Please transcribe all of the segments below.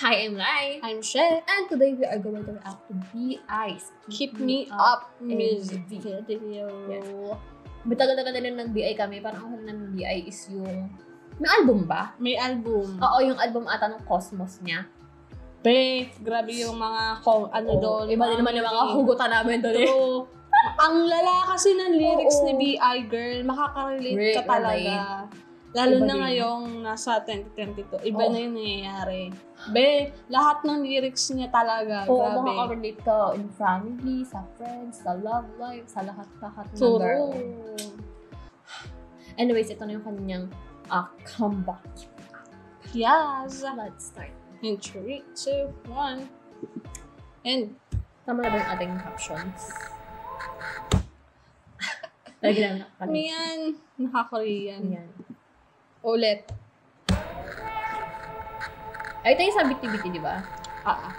Hi, I'm Lai. I'm Shet. And today we are going to react to BI's Keep Me Up music video. Yes. Matagal-tagal na ng BI kami. Parang ang huli ng BI is yung... May album ba? May album. Oo, yung album ata ng Cosmos niya. Be, grabe yung mga kong ano Oo, doon. Iba din naman yung mga hugutan namin doon eh. Ang lala kasi ng lyrics Oo. ni B.I. Girl, makaka-relate Re- ka talaga. Lalo Iba na ngayong nasa 2022. Iba Oo. na yung nangyayari. Be, lahat ng lyrics niya talaga. Oo, grabe. makaka-relate ka in family, sa friends, sa love life, sa lahat-lahat ng True. girl. Anyways, ito na yung kanyang uh, comeback. Yes. Let's start. In 3, 2, 1. And, Tama na ba yung ating captions? Lagi lang ano nakakalimutan. yan? Nakaka-Korean. Yan. Ulit. Ay, ito yung sa biti-biti, di ba? Ah, ah.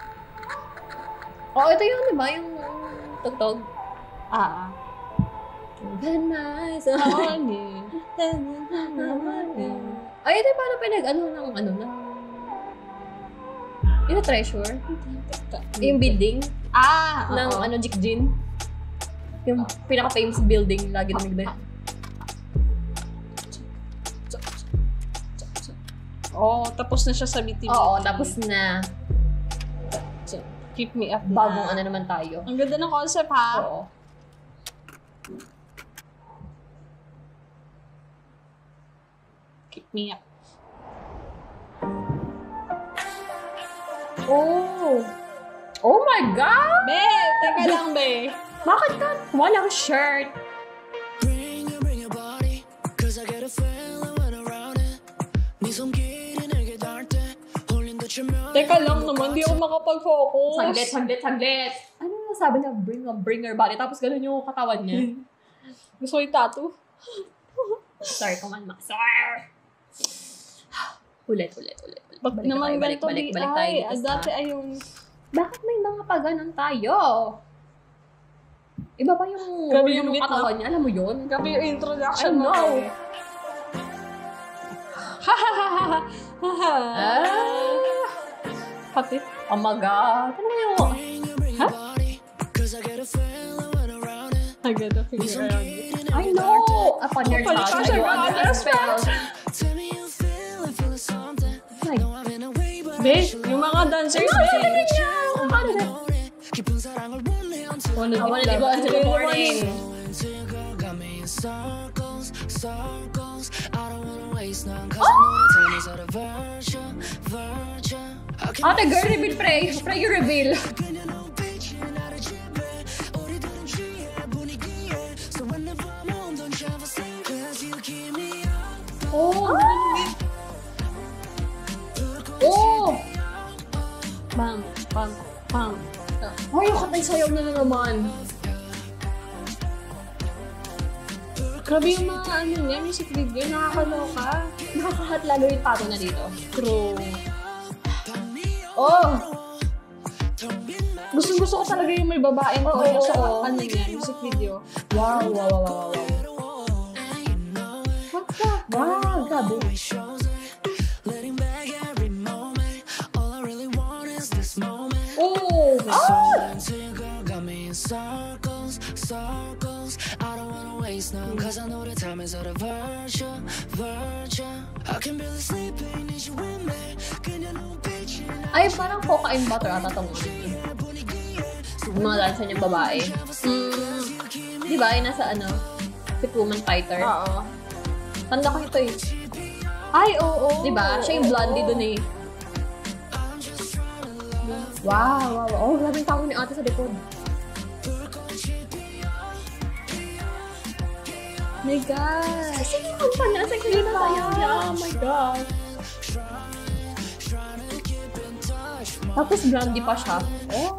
Oo, ito yung, di ba? Yung tugtog. Ah, ah. Ganay, so... Honey. Ay, ito yung paano pinag, ano, ng, ano, ng... Yung treasure? Yung building Ah, ng, ano, Jikjin. Yung pinaka-famous building lagi na nagda. Oo, tapos na siya sa BTV. Oo, tapos na. Keep me up na. Bagong ano naman tayo. Ang ganda ng concept, ha? Oo. Keep me up. Oh! Oh my God! Be, teka lang, be. Bakit ka? Walang shirt. Bring you, bring your body, cause I get a feeling when around it. Need some gear. Teka lang naman, di ako makapag-focus. Saglit, saglit, saglit. Ano yung sabi niya? Bring a bring her body. Tapos ganun yung katawan niya. Gusto ko yung tattoo. Sorry, kumalma. Sorry! Ulit, ulit, ulit. Balik na naman tayo, balik, balik, be? balik tayo Ay, ah, dati ay yung... Bakit may mga pa ganun tayo? Iba pa yung Grabe yung ng beat, katawan niya. Alam mo yun? Grabe yung introduction I know. be. Fuck. Oh my god. Huh? I get the figure. I know! Your touch, I go under spell. Like, bitch, mga dancers, bitch. Wanna be like, wanna be morning. Oh! Ate girl, reveal pray. Pray you reveal. Oh! Ah! Oh! Bang, bang, bang. Hoy, oh, katay sayaw na na naman. Grabe yung mga ano niya, music video, nakakaloka. Nakakahat lalo yung pato na dito. True. Oh! Gustong gusto ko talaga yung may babaeng Oo, oh, sa oo. ano niya, music video. Wow, wow, wow, wow, wow. What the? Wow, grabe. Shows Cause I know that time is all the virtue, virtue I can barely sleep, need you in hmm. me Ganyan ang picture Ay, parang coca and butter ata tong mga dancer niyang babae. Mm. Di ba? Yung nasa ano? Si Puman Fighter. Oo. Tanda ko ito eh. Ay, oo. Di ba? Siya yung blondie dun eh. Wow, wow, wow. Oh, labing tao ni ate sa likod. My God! Sige, kung pa niya. Sige, na tayo. Oh my God. Tapos blondie pa siya. Oh.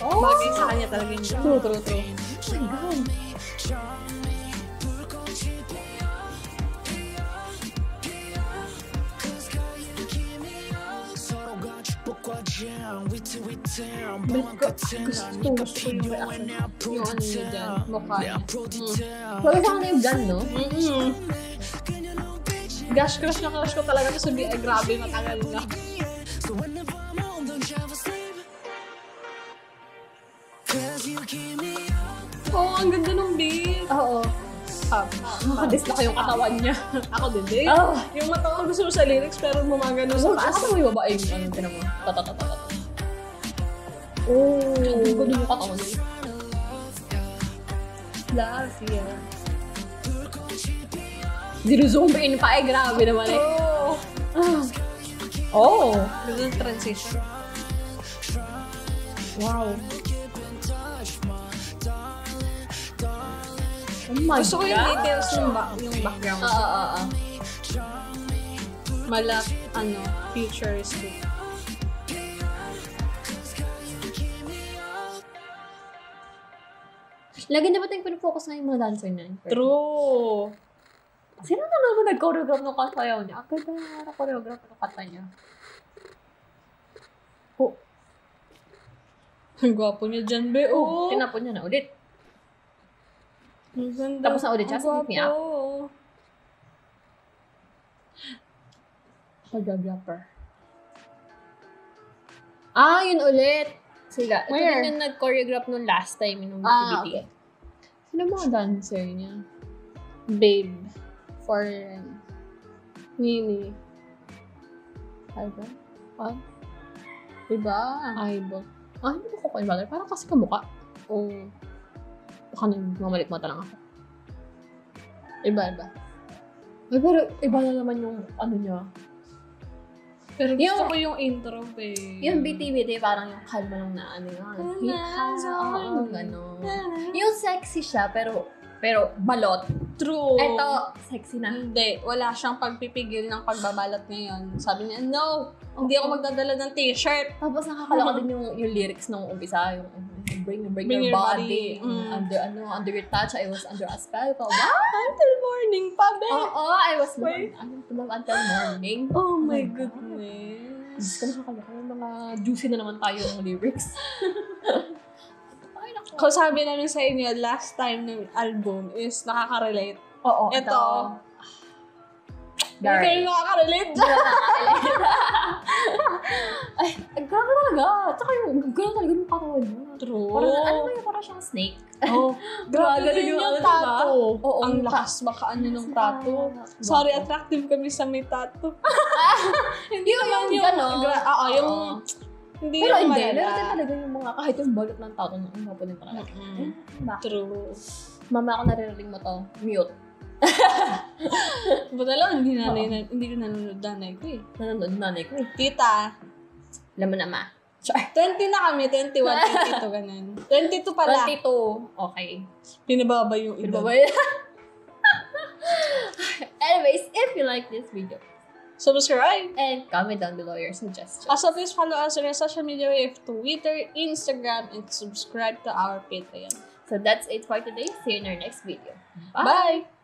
Oh. Bagay sa kanya talaga yung True, true, true. Oh my God. gusto yung reaction. Ano, yung ano yun dyan, mm. mukha niya. Mm. Pero sa kanya yung gun, no? Crush na crush ko talaga to sa BI. Grabe, matagal na. Oo, oh, ang ganda ng beat. Oo. Ah, Nakadislak yung katawan niya. Ako din, din. Oh. Ah. Yung mata ko gusto sa lyrics, pero gumagano sa taas. Ako may babae yung ano, tinamo. Tatatatatatat. Tatatatata. Oh. Ang gulo yung katawan niya. Love, yeah. Dinuzoom in pa eh. Grabe naman eh. Oh. Oh. Ng transition. Wow. Oh my Gusto ko yung God. details ng back, yung background. Oo, oo, oo. Malak, ano, futuristic. Lagi na ba tayong pinafocus na yung mga dancer na yun? True. Sino na naman nag-choreograph ng kasayaw niya? Ang ganda na na-choreograph ng kanta niya. Oh, Ang gwapo niya dyan, be. oh. Oh. Tinapon niya na ulit. Ang ganda. Tapos na ulit siya, snip niya. Choreographer. Ah, yun ulit. Sila. Ito Where? din yung nag-choreograph nung last time nung Ah, activity. Sino mga dancer niya? Babe. Foreign. Nini. Ay ba? Ah? Diba? Ay ba? Ah, hindi ko ko brother. Parang kasi kamukha. Oh. Baka nang mamalik mata lang ako. Iba, iba. Ay, pero iba na naman yung ano niya. Pero gusto Yung- ko yung intro, babe. Yung BTBT, parang yung kalma lang na ano yun. All, gano'n. Yung sexy siya, pero pero balot. True. Eto, sexy na. Hindi, wala siyang pagpipigil ng pagbabalot ngayon. Sabi niya, no, hindi ako magdadala ng t-shirt. Tapos nakakaloka din yung, yung lyrics nung umpisa, yung bring, bring, Bring your, your body, body. Mm. under ano under your touch, I was under a spell. Ko, wow! Until morning pa, babe. Oo, I was Wait. ano, tulog until morning. Oh my my God. goodness. Diyos ko nakakaloka yung mga juicy na naman tayo ng lyrics. Ay, naku. Kung sabi namin sa inyo, last time ng album is nakaka-relate. Oo, Ito. Hindi Dark. kayo nakaka-relate. Hindi na nakakailan. Ay, ang grabe talaga. Tsaka yung gano'n talaga yung katawan niya. True. Parang, ano ba yung parang siyang snake? Oh, grabe din yung yung tattoo. Oo, Ang yung lakas baka ano ng parang- Sorry, attractive kami sa may tattoo. Hindi naman yung, yung- gano'n. oo, yung Oo. Hindi Pero hindi. Meron din talaga yung mga, kahit yung balot ng tao, nung umapo din talaga. Bakit? True. Mama ako naririnig mo to. Mute. Buta lang, hindi, nanay, na, hindi ko nanonood nanay ko eh. Nanonood nanay ko eh. Tita, Alam mo na ma. Char. 20 na kami, 21, 22, ganun. 22 pala. 22. Okay. Pinababa yung edad. Pinababay. Anyways, if you like this video, Subscribe. and comment down below your suggestions. Also, please follow us on our social media. We have Twitter, Instagram, and subscribe to our Patreon. So that's it for today. See you in our next video. Bye!